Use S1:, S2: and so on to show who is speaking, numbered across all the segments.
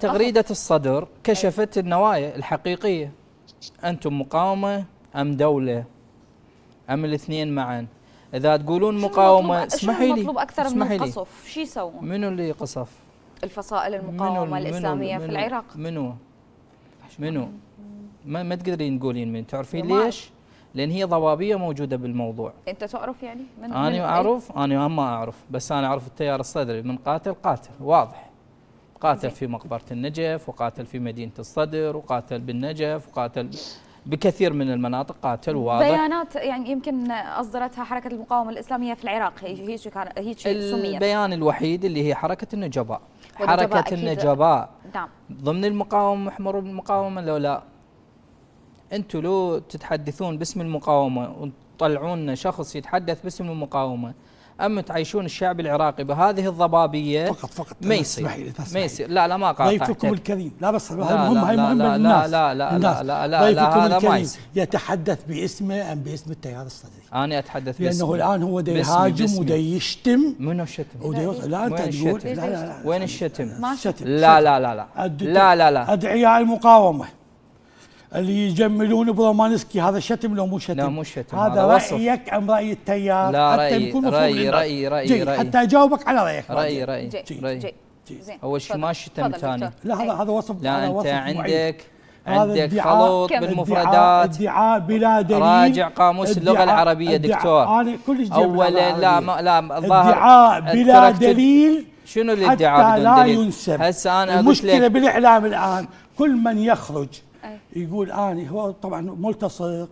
S1: تغريدة الصدر كشفت النوايا الحقيقية. أنتم مقاومة أم دولة؟ أم الاثنين معا؟ إذا تقولون مقاومة اسمحي لي
S2: مطلوب أكثر من القصف شو يسوون
S1: منو اللي قصف؟
S2: الفصائل
S1: منو
S2: المقاومة
S1: منو-
S2: في العراق.
S1: منو؟ منو؟ ما, ما تقدرين تقولين من. تعرفين ليش؟ لأن هي ضبابية موجودة بالموضوع.
S2: أنت تعرف يعني؟ من من
S1: أنا
S2: أي-
S1: أعرف أنا ما أعرف بس أنا أعرف التيار الصدري. من قاتل قاتل. واضح. قاتل. في مقبرة النجف وقاتل في مدينة الصدر وقاتل بالنجف وقاتل بكثير من المناطق قاتل واضح
S2: بيانات يعني يمكن أصدرتها حركة المقاومة الإسلامية في العراق هي هي شو كان هي سميت
S1: البيان الوحيد اللي هي حركة النجباء
S2: أكيد.
S1: النجباء
S2: نعم
S1: ضمن المقاومة محمر المقاومة لو لا أنتم لو تتحدثون باسم المقاومة وتطلعون شخص يتحدث باسم المقاومة أما تعيشون الشعب العراقي بهذه الضبابية؟
S3: فقط فقط.
S1: ما يصير ما. يصير لا لا ما
S3: ضيفكم
S1: قاطعتك
S3: الكريم. لا بس
S1: لا،
S3: هاي مهم
S1: لا،
S3: هاي
S1: لا،
S3: مهمه
S1: لا،
S3: للناس
S1: لا، لا،. لا، لا، لا،
S3: ضيفكم
S1: هذا ما يصير.
S3: يتحدث باسمه أم باسم التيار الصدري
S1: أنا أتحدث
S3: لأنه
S1: باسمي.
S3: الآن هو دا يهاجم. ودا يشتم.
S1: منو
S3: يوص- لا
S1: أنت
S3: تقول؟ لا لا لا.
S1: وين الشتم؟ لا لا لا لا. لا لا لا.
S3: أدعياء المقاومة. اللي يجملون برومانسكي هذا شتم لو مو شتم
S1: لا، مو شتم،
S3: هذا,
S1: هذا.
S3: رأيك أم رأي التيار
S1: لا،
S3: حتى
S1: رأيي-
S3: يكون.
S1: رأيي- رأيي-
S3: جيد،
S1: رأيي.
S3: حتى أجاوبك على
S1: رأيك
S2: جي جي. زين
S1: أول شيء. ما شتم ثاني.
S3: لا هذا. هذا وصف
S1: لا
S3: هذا
S1: أنت
S3: وصف معين.
S1: عندك عندك خلط؟ بالمفردات
S3: ادعاء بلا دليل
S1: راجع قاموس العربية
S3: ادعاء-
S1: دكتور
S3: أنا كلش
S1: اولا لا. ما لا الظاهر
S3: ادعاء بلا دليل
S1: شنو الادعاء
S3: حتى
S1: بدون
S3: لا
S1: دليل؟
S3: ينسب
S1: هسه
S3: أنا
S1: المشكلة
S3: بالإعلام الآن كل من يخرج. يقول اني هو طبعا ملتصق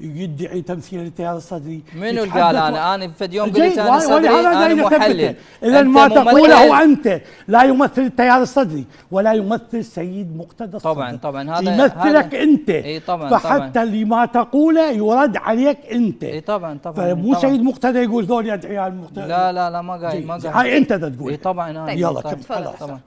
S3: يدعي تمثيل التيار الصدري
S1: منو اللي قال أنا أنا في يوم قلت
S3: أنا
S1: صدري
S3: أنا.
S1: محلل إذا
S3: ما. تقوله أنت لا يمثل التيار الصدري ولا يمثل سيد مقتدى الصدر
S1: طبعاً، طبعاً، هذا-
S3: يمثلك
S1: هذا-
S3: أنت
S1: إي طبعاً،
S3: فحتى
S1: طبعاً.
S3: اللي ما تقوله يرد عليك أنت
S1: إي طبعا طبعا
S3: فمو
S1: طبعاً.
S3: سيد مقتدى يقول ذول أدعياء المقتدى
S1: لا لا لا ما قايل ما. قايل
S3: هاي أنت تقول
S1: إي طبعا أنا
S2: طيب،
S3: يلا
S2: تفضل.
S3: كم خلاص
S1: طبعا